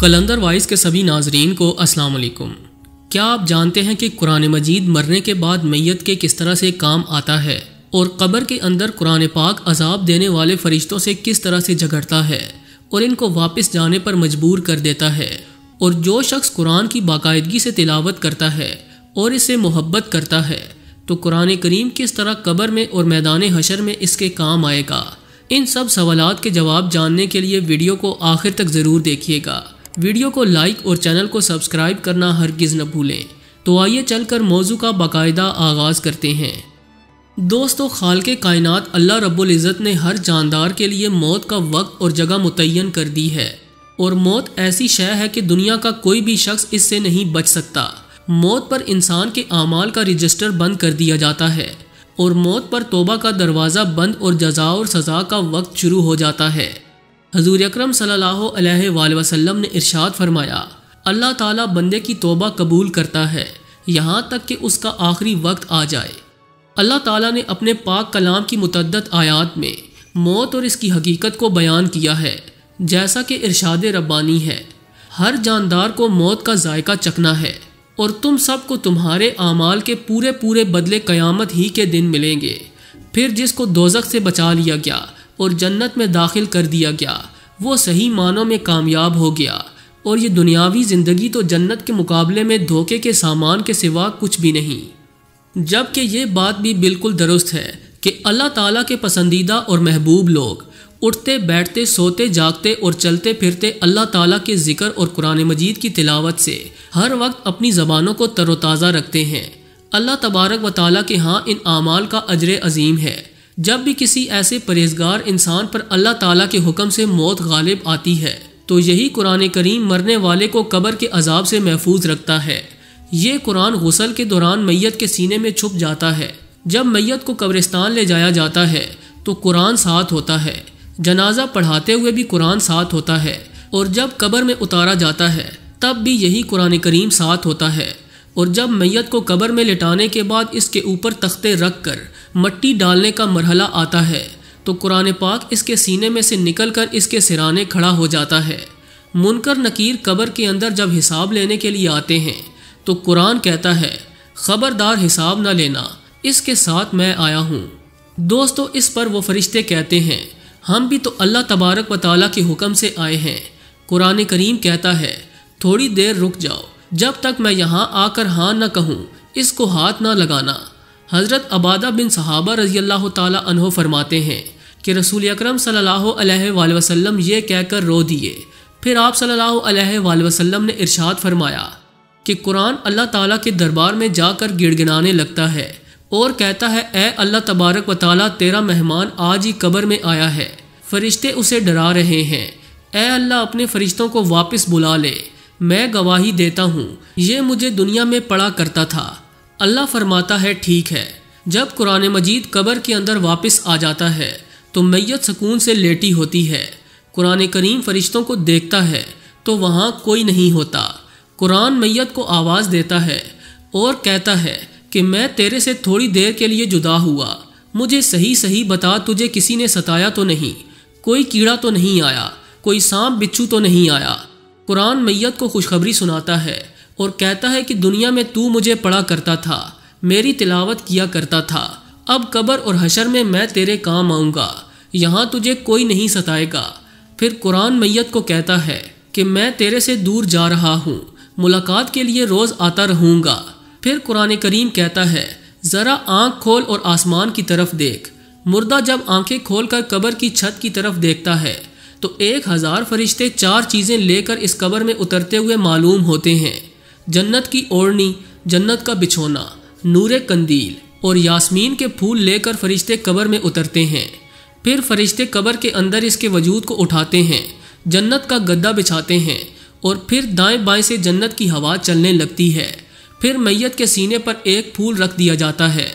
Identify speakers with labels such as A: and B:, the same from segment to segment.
A: कलंदर vice के सभी नाजरीन को अस्सलाम वालेकुम। क्या आप जानते हैं कि कुरान मजीद मरने के बाद मैयत के किस तरह से काम आता है और कब्र के अंदर कुरान पाक अजाब देने वाले फरिश्तों से किस तरह से झगड़ता है और इनको वापस जाने पर मजबूर कर देता है और जो शख्स कुरान की बाकायदगी से तिलावत करता है और इसे मोहब्बत करता है तो कुरान करीम किस तरह कब्र में और मैदान हशर में इसके काम आएगा? इन सब सवालात के जवाब जानने के लिए वीडियो को आखिर तक ज़रूर देखिएगा। वीडियो को लाइक और चैनल को सब्सक्राइब करना हरगिज़ न भूलें। तो आइए चलकर मौजू का बाकायदा आगाज़ करते हैं। दोस्तों, खाल के कायनात अल्लाह रब्बुल इज़्ज़त ने हर जानदार के लिए मौत का वक्त और जगह मुतन कर दी है। और मौत ऐसी शय है कि दुनिया का कोई भी शख्स इससे नहीं बच सकता। मौत पर इंसान के अमाल का रजिस्टर बंद कर दिया जाता है और मौत पर तोबा का दरवाज़ा बंद और जजा और सज़ा का वक्त शुरू हो जाता है। हजूर अक्रम वसल्लम ने इरशाद फरमाया, अल्लाह ताला बंदे की तोबा कबूल करता है, यहाँ तक कि उसका आखिरी वक्त आ जाए। अल्लाह ताला ने अपने पाक कलाम की मुतद्दत आयात में मौत और इसकी हकीकत को बयान किया है, जैसा कि इरशाद रब्बानी है। हर जानदार को मौत का जायका चकना है और तुम सबको तुम्हारे आमाल के पूरे पूरे बदले कयामत ही के दिन मिलेंगे। फिर जिसको दोजक से बचा लिया गया और जन्नत में दाखिल कर दिया गया। वो सही मानों में कामयाब हो गया। और ये दुनियावी ज़िंदगी तो जन्नत के मुकाबले में धोखे के सामान के सिवा कुछ भी नहीं। जबकि ये बात भी बिल्कुल दुरुस्त है कि अल्लाह ताला के पसंदीदा और महबूब लोग उठते, बैठते, सोते, जागते और चलते फिरते अल्लाह ताला के ज़िक्र और कुरान मजीद की तिलावत से हर वक्त अपनी ज़बानों को तरोताज़ा रखते हैं। अल्लाह तबारक व ताली के यहाँ इन आमाल का अजर अजीम है। जब भी किसी ऐसे परहेजगार इंसान पर अल्लाह ताला के हुक्म से मौत गालिब आती है तो यही कुरान करीम मरने वाले को कब्र के अजाब से महफूज रखता है। ये कुरान गसल के दौरान मैयत के सीने में छुप जाता है। जब मैयत को कब्रिस्तान ले जाया जाता है तो कुरान साथ होता है। जनाजा पढ़ाते हुए भी कुरान साथ होता है, और जब कब्र में उतारा जाता है, तब भी यही कुरान करीम साथ होता है। और जब मैयत को कब्र में लिटाने के बाद इसके ऊपर तख्ते रख कर मट्टी डालने का मरहला आता है। तो कुरान पाक इसके सीने में से निकल कर इसके सिराने खड़ा हो जाता है। मुनकर नकीर कब्र के अंदर जब हिसाब लेने के लिए आते हैं तो कुरान कहता है, खबरदार हिसाब न लेना, इसके साथ मैं आया हूँ। दोस्तों, इस पर वो फरिश्ते कहते हैं, हम भी तो अल्लाह तबारक व ताली के हुक्म से आए हैं। कुरान करीम कहता है, थोड़ी देर रुक जाओ, जब तक मैं यहाँ आकर हाँ न कहूँ, इसको हाथ ना लगाना। हज़रत अबादा बिन सहाबा रज़ी अल्लाह तहो फरमाते हैं कि रसूल अक्रम सल्लल्लाहु अलैहि ये कहकर रो दिए। फिर आप अलैहि वसल्लम ने इरशाद फरमाया कि कुरान अल्लाह ताला के दरबार में जाकर गिड़गिड़ाने लगता है और कहता है ए अल्लाह तबारक व ताली, तेरा मेहमान आज ही कब्र में आया है। फरिश्ते उसे डरा रहे हैं। ए अल्लाह, अपने फरिश्तों को वापस बुला ले। मैं गवाही देता हूँ। ये मुझे दुनिया में पड़ा करता था। अल्लाह फरमाता है, ठीक है। जब कुरान मजीद कब्र के अंदर वापस आ जाता है तो मैयत सुकून से लेटी होती है। कुरान करीम फरिश्तों को देखता है तो वहाँ कोई नहीं होता। कुरान मैयत को आवाज़ देता है और कहता है कि मैं तेरे से थोड़ी देर के लिए जुदा हुआ। मुझे सही सही बता, तुझे किसी ने सताया तो नहीं। कोई कीड़ा तो नहीं आया, कोई सांप बिच्छू तो नहीं आया। कुरान मैयत को खुशखबरी सुनाता है और कहता है कि दुनिया में तू मुझे पढ़ा करता था, मेरी तिलावत किया करता था। अब कबर और हशर में मैं तेरे काम आऊँगा, यहाँ तुझे कोई नहीं सताएगा। फिर कुरान मैयत को कहता है कि मैं तेरे से दूर जा रहा हूँ, मुलाकात के लिए रोज़ आता रहूँगा। फिर कुरान करीम कहता है, ज़रा आँख खोल और आसमान की तरफ़ देख। मुर्दा जब आँखें खोलकर कब्र की छत की तरफ़ देखता है तो एक हज़ार फरिश्ते चार चीज़ें लेकर इस कब्र में उतरते हुए मालूम होते हैं। जन्नत की ओढ़नी, जन्नत का बिछोना, नूर कंदील और यास्मीन के फूल लेकर फरिश्ते कबर में उतरते हैं। फिर फरिश्ते कबर के अंदर इसके वजूद को उठाते हैं, जन्नत का गद्दा बिछाते हैं और फिर दाएँ बाएँ से जन्नत की हवा चलने लगती है। फिर मैयत के सीने पर एक फूल रख दिया जाता है।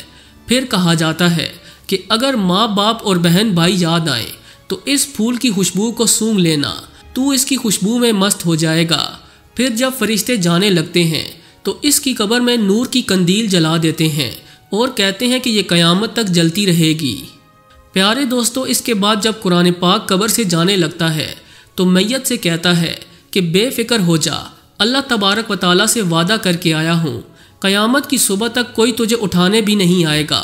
A: फिर कहा जाता है कि अगर माँ बाप और बहन भाई याद आए तो इस फूल की खुशबू को सूंघ लेना। तू इसकी खुशबू में मस्त हो जाएगा। फिर जब फरिश्ते जाने लगते हैं तो इसकी कब्र में नूर की कंदील जला देते हैं और कहते हैं कि ये क़यामत तक जलती रहेगी। प्यारे दोस्तों, इसके बाद जब कुरान पाक कब्र से जाने लगता है तो मैयत से कहता है कि बेफिक्र हो जा, अल्लाह तबारक व से वादा करके आया हूँ, क़यामत की सुबह तक कोई तुझे उठाने भी नहीं आएगा।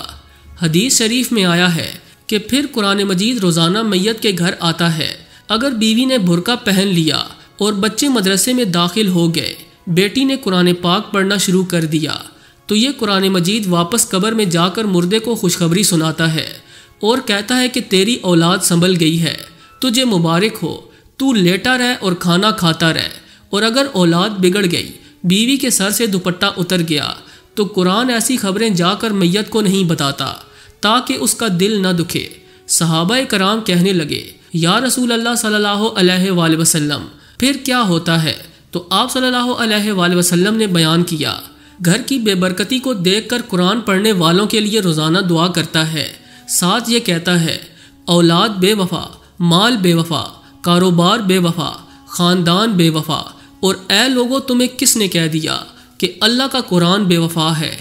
A: हदीस शरीफ में आया है कि फिर कुरान मजीद रोज़ाना मैयत के घर आता है, अगर बीवी ने बुरका पहन लिया और बच्चे मदरसे में दाखिल हो गए। बेटी ने कुरान पाक पढ़ना शुरू कर दिया। तो ये कुरान मजीद वापस कब्र में जाकर मुर्दे को खुशखबरी सुनाता है और कहता है कि तेरी औलाद संभल गई है। तुझे मुबारक हो। तू लेटा रह और खाना खाता रह। और अगर औलाद बिगड़ गई, बीवी के सर से दुपट्टा उतर गया तो कुरान ऐसी खबरें जाकर मैयत को नहीं बताता, ताकि उसका दिल न दुखे। सहाबा कराम कहने लगे, या रसूल अल्लाह सल्लल्लाहु अलैहि वसल्लम फिर क्या होता है? तो आप सल्लल्लाहु अलैहि वसल्लम ने बयान किया, घर की बेबरकती को देखकर कुरान पढ़ने वालों के लिए रोज़ाना दुआ करता है। साथ ये कहता है, औलाद बेवफा, माल बेवफा, कारोबार बेवफा, ख़ानदान बेवफा, और ए लोगों, तुम्हें किसने कह दिया कि अल्लाह का कुरान बेवफा है?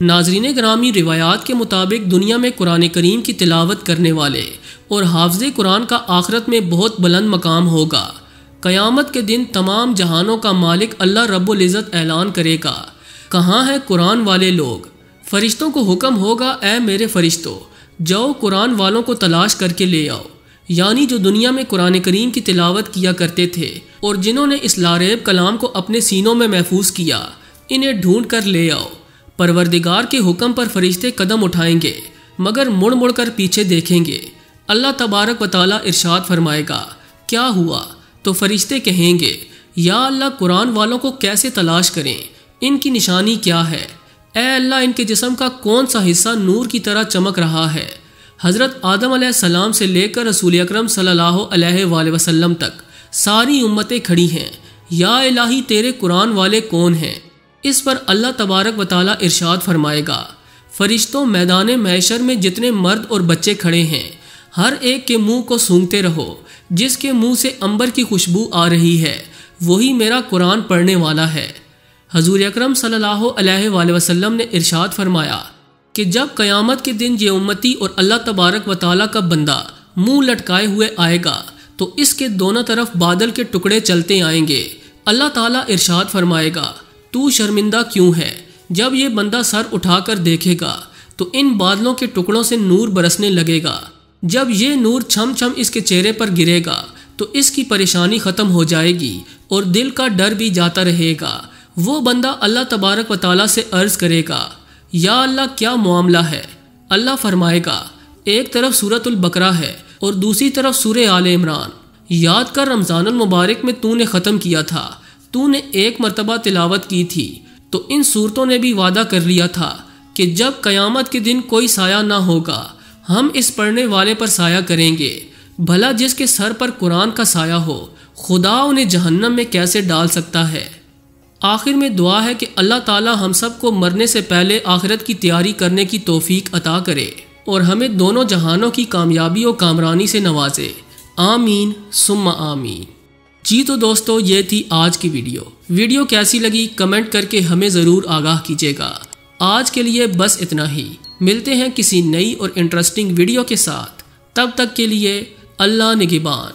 A: नाजरीन ग्रामी रिवायात के मुताबिक दुनिया में कुरान करीम की तिलावत करने वाले और हाफज कुरान का आखरत में बहुत बुलंद मकाम होगा। क़यामत के दिन तमाम जहानों का मालिक अल्लाह रब्ज़त ऐलान करेगा। कहाँ हैं कुरान वाले लोग? फरिश्तों को हुक्म होगा ए मेरे फरिश्तों, जाओ कुरान वालों को तलाश करके ले आओ। यानी जो दुनिया में कुरान करीम की तिलावत किया करते थे और जिन्होंने इस लारेब कलाम को अपने सीनों में महफूज किया, इन्हें ढूंढ कर ले आओ। परवरदिगार के हुक्म पर फरिश्ते कदम उठाएँगे, मगर मुड़ मुड़ कर पीछे देखेंगे। अल्लाह तबारक वाली इरशाद फरमाएगा, क्या हुआ? तो फरिश्ते कहेंगे, या अल्लाह कुरान वालों को कैसे तलाश करें? इनकी निशानी क्या है? ए अल्लाह, इनके जिसम का कौन सा हिस्सा नूर की तरह चमक रहा है? हज़रत आदम सलाम से लेकर रसूल अक्रम सल्लल्लाहु अलैहि तक सारी उम्मतें खड़ी हैं। या इलाही, तेरे कुरान वाले कौन हैं? इस पर अल्लाह तबारक वाली इरशाद फरमाएगा, फरिश्तों मैदान मैशर में जितने मर्द और बच्चे खड़े हैं, हर एक के मुँह को सूंघते रहो। जिसके मुँह से अंबर की खुशबू आ रही है, वही मेरा कुरान पढ़ने वाला है। हजूर अक्रम सल्लल्लाहु वसल्लम ने इरशाद फरमाया कि जब क़यामत के दिन ये उम्मती और अल्लाह तबारक व ताली का बंदा मुँह लटकाए हुए आएगा तो इसके दोनों तरफ़ बादल के टुकड़े चलते आएँगे। अल्लाह ताला इरशाद फरमाएगा, तू शर्मिंदा क्यों है? जब ये बंदा सर उठाकर देखेगा तो इन बादलों के टुकड़ों से नूर बरसने लगेगा। जब ये नूर छम छम इसके चेहरे पर गिरेगा तो इसकी परेशानी ख़त्म हो जाएगी और दिल का डर भी जाता रहेगा। वो बंदा अल्लाह तबारक व से अर्ज़ करेगा, या अल्लाह क्या मामला है? अल्लाह फरमाएगा, एक तरफ़ सूरतुल बकरा है और दूसरी तरफ़ सूर आल इमरान। याद कर रमज़ान मुबारक में तूने ख़त्म किया था, तूने एक मरतबा तिलावत की थी तो इन सूरतों ने भी वादा कर लिया था कि जब क़यामत के दिन कोई साया ना होगा हम इस पढ़ने वाले पर साया करेंगे। भला जिसके सर पर कुरान का साया हो, खुदा उन्हें जहन्नम में कैसे डाल सकता है? आखिर में दुआ है कि अल्लाह ताला हम सबको मरने से पहले आखिरत की तैयारी करने की तोफीक अता करे और हमें दोनों जहानों की कामयाबी और कामरानी से नवाजे। आमीन, सुम्मा आमीन। जी तो दोस्तों, ये थी आज की वीडियो। वीडियो कैसी लगी, कमेंट करके हमें ज़रूर आगाह कीजिएगा। आज के लिए बस इतना ही। मिलते हैं किसी नई और इंटरेस्टिंग वीडियो के साथ। तब तक के लिए अल्लाह निगेबान।